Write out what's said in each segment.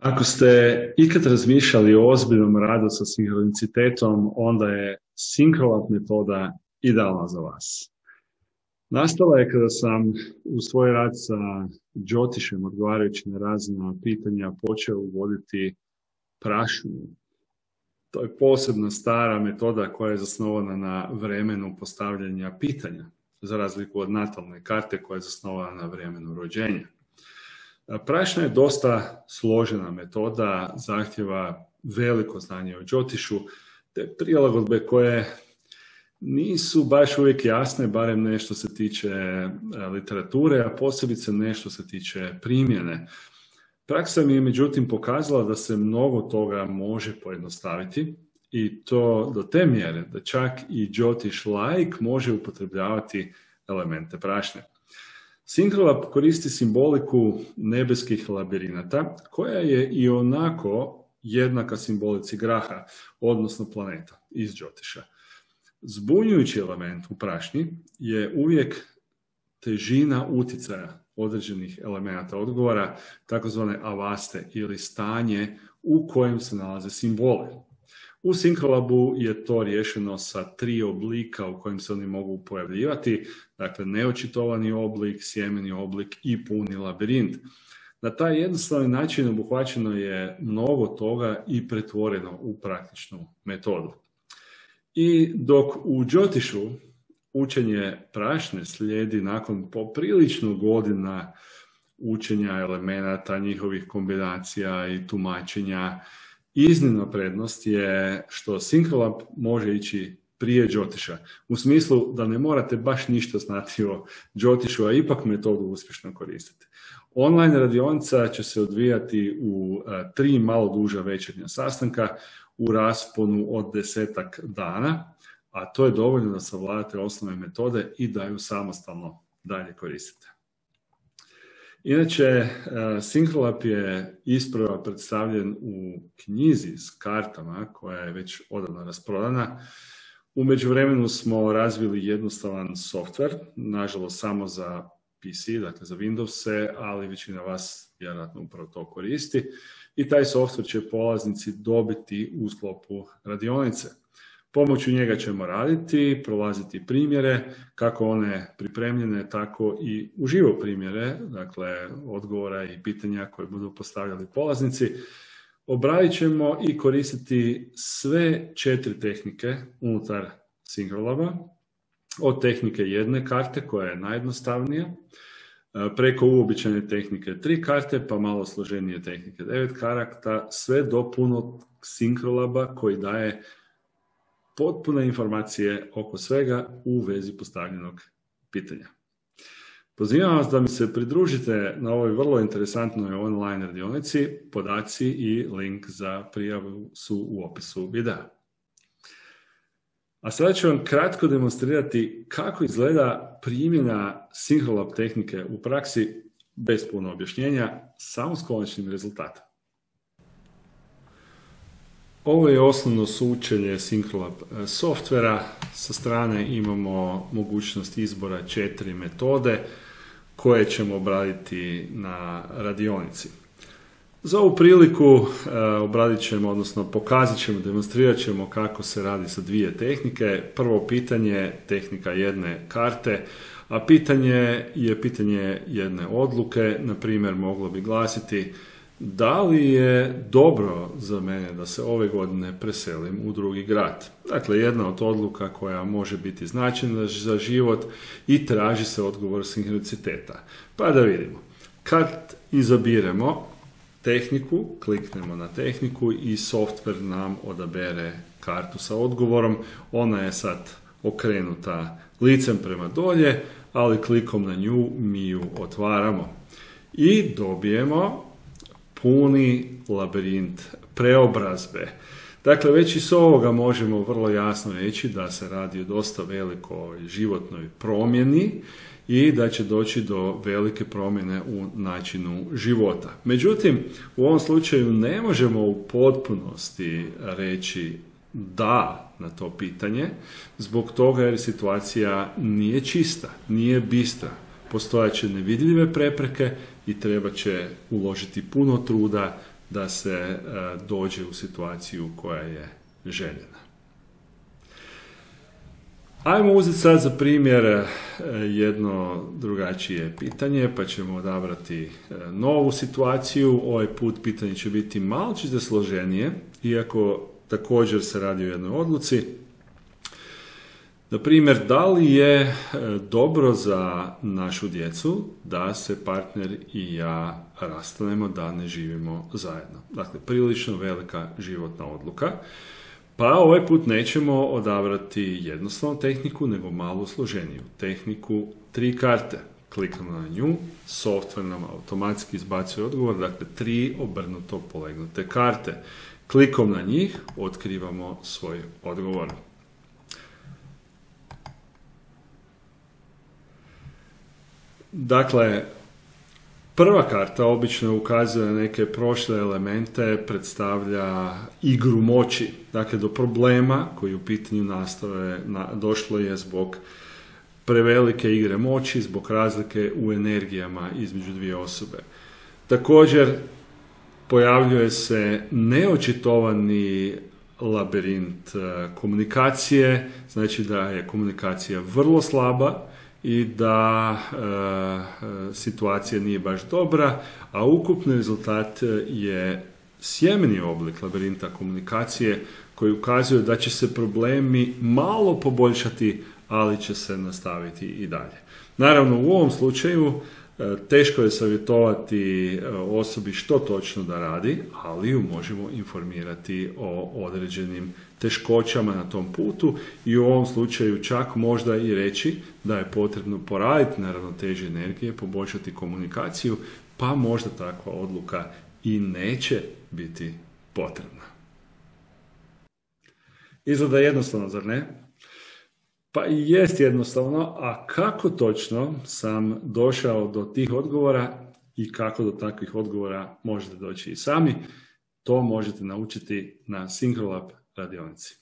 Ako ste ikad razmišljali o ozbiljnom radu sa sinhronicitetom, onda je Synchrolab metoda idealna za vas. Nastala je kada sam u svoj rad sa Džotišem, odgovarajući na razina pitanja, počeo uvoditi prašinu. To je posebna stara metoda koja je zasnovana na vremenu postavljanja pitanja, za razliku od natalne karte koja je zasnovana na vremenu rođenja. Prašna je dosta složena metoda, zahtjeva veliko znanje o džotišu, te prilagodbe koje nisu baš uvijek jasne, barem nešto se tiče e, literature, a posebice nešto se tiče primjene. Praksa mi je međutim pokazala da se mnogo toga može pojednostaviti i to do te mjere da čak i Džotiš like može upotrebljavati elemente prašne. Synchronlab koristi simboliku nebeskih labirinata, koja je i onako jednaka simbolici graha, odnosno planeta iz Džotiša. Zbunjujući element u prašnji je uvijek težina uticaja određenih elemenata odgovora, takozvane avaste ili stanje u kojem se nalaze simbole. U Syncholabu je to riješeno sa tri oblika u kojim se oni mogu pojavljivati, dakle neočitovani oblik, sjemeni oblik i puni labirint. Na taj jednostavni način obuhvaćeno je mnogo toga i pretvoreno u praktičnu metodu. I dok u Džotišu učenje prašne slijedi nakon poprilično godina učenja elemenata, njihovih kombinacija i tumačenja, iznimna prednost je što Synchrolab može ići prije Džotiša. U smislu da ne morate baš ništa znati o Džotišu, a ipak metodu uspješno koristiti. Online radionica će se odvijati u e, tri malo duža večernja sastanka u rasponu od desetak dana, a to je dovoljno da savladate osnovne metode i da ju samostalno dalje koristite. Inače, e, Synchrolab je isprava predstavljen u knjizi s kartama koja je već odavno rasprodana. U međuvremenu smo razvili jednostavan software, nažalost samo za PC, dakle za Windows, ali većina vas vjerojatno upravo to koristi. I taj software će polaznici dobiti u sklopu radionice. Pomoću njega ćemo raditi, prolaziti primjere, kako one pripremljene, tako i uživo primjere, dakle odgovora i pitanja koje budu postavljali polaznici. Obradit ćemo i koristiti sve četiri tehnike unutar Synchrolaba, od tehnike jedne karte koja je najjednostavnija, preko uobičajene tehnike tri karte, pa malo složenije tehnike devet karakta, sve do punog Synchrolaba koji daje potpune informacije oko svega u vezi postavljenog pitanja. Pozivam vas da mi se pridružite na ovoj vrlo interesantnoj online radionici. Podaci i link za prijavu su u opisu videa. A sada ću vam kratko demonstrirati kako izgleda primjena Synchrolab tehnike u praksi bez puno objašnjenja, samo s konačnim rezultatom. Ovo je osnovno sučelje Synchrolab e, softvera. Sa strane imamo mogućnost izbora četiri metode koje ćemo obraditi na radionici. Za ovu priliku e, obradit ćemo, odnosno pokazat ćemo, demonstrirat ćemo kako se radi sa dvije tehnike. Prvo pitanje, tehnika jedne karte, a pitanje je pitanje jedne odluke, na primjer moglo bi glasiti da li je dobro za mene da se ove godine preselim u drugi grad. Dakle, jedna od odluka koja može biti značajna za život i traži se odgovor sinhroniciteta. Pa da vidimo. Kad izabiremo tehniku, kliknemo na tehniku i software nam odabere kartu sa odgovorom. Ona je sad okrenuta licem prema dolje, ali klikom na nju mi ju otvaramo. I dobijemo puni labirint preobrazbe. Dakle, već iz ovoga možemo vrlo jasno reći da se radi o dosta velikoj životnoj promjeni i da će doći do velike promjene u načinu života. Međutim, u ovom slučaju ne možemo u potpunosti reći da na to pitanje, zbog toga jer situacija nije čista, nije bistra. Postojaće nevidljive prepreke i treba će uložiti puno truda da se e, dođe u situaciju koja je željena. Ajmo uzeti sad za primjer e, jedno drugačije pitanje, pa ćemo odabrati e, novu situaciju. Ovaj put pitanje će biti malo složenije, iako također se radi o jednoj odluci. Na primjer, da li je e, dobro za našu djecu da se partner i ja rastanemo, da ne živimo zajedno. Dakle, prilično velika životna odluka. Pa ovaj put nećemo odabrati jednostavnu tehniku, nego malo složeniju. Tehniku tri karte. Kliknemo na nju, software nam automatski izbacuje odgovor, dakle tri obrnuto polegnute karte. Klikom na njih otkrivamo svoj odgovor. Dakle, Prva karta obično ukazuje na neke prošle elemente, predstavlja igru moći. Dakle, do problema koji u pitanju nastave došlo je zbog prevelike igre moći, zbog razlike u energijama između dvije osobe. Također, pojavljuje se neočitovani labirint eh, komunikacije, znači da je komunikacija vrlo slaba, i da e, situacija nije baš dobra, a ukupni rezultat je sjemeni oblik labirinta komunikacije koji ukazuje da će se problemi malo poboljšati, ali će se nastaviti i dalje. Naravno, u ovom slučaju teško je savjetovati e, osobi što točno da radi, ali ju možemo informirati o određenim teškoćama na tom putu i u ovom slučaju čak možda i reći da je potrebno poraditi na ravnoteži energije, poboljšati komunikaciju, pa možda takva odluka i neće biti potrebna. Izgleda jednostavno, zar ne? Pa jest jednostavno, a kako točno sam došao do tih odgovora i kako do takvih odgovora možete doći i sami, to možete naučiti na Synchrolab radionici.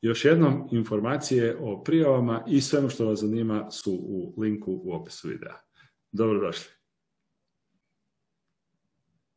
Još jednom, informacije o prijavama i svemu što vas zanima su u linku u opisu videa. Dobrodošli.